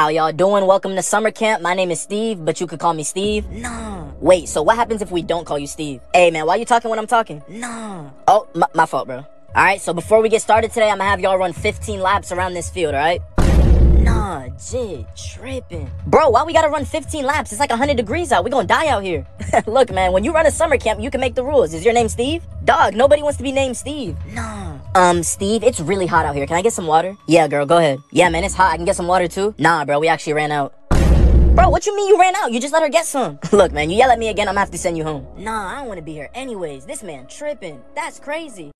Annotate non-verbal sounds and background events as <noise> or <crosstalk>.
How y'all doing? Welcome to summer camp. My name is Steve, but you could call me Steve. No, Wait, so what happens if we don't call you Steve? Hey man, why you talking when I'm talking? no. Oh, my, my fault, bro. Alright, so before we get started today, I'm gonna have y'all run 15 laps around this field, alright? Nah, jit, tripping. Bro, why we gotta run 15 laps? It's like 100 degrees out. We gonna die out here. <laughs> Look, man, when you run a summer camp, you can make the rules. Is your name Steve? Dog, nobody wants to be named Steve. No, Um, Steve, it's really hot out here. Can I get some water? Yeah, girl, go ahead. Yeah, man, it's hot. I can get some water too? Nah, bro, we actually ran out. Bro, what you mean you ran out? You just let her get some. <laughs> Look, man, you yell at me again, I'm gonna have to send you home. nah, I don't want to be here anyways. This man tripping. That's crazy.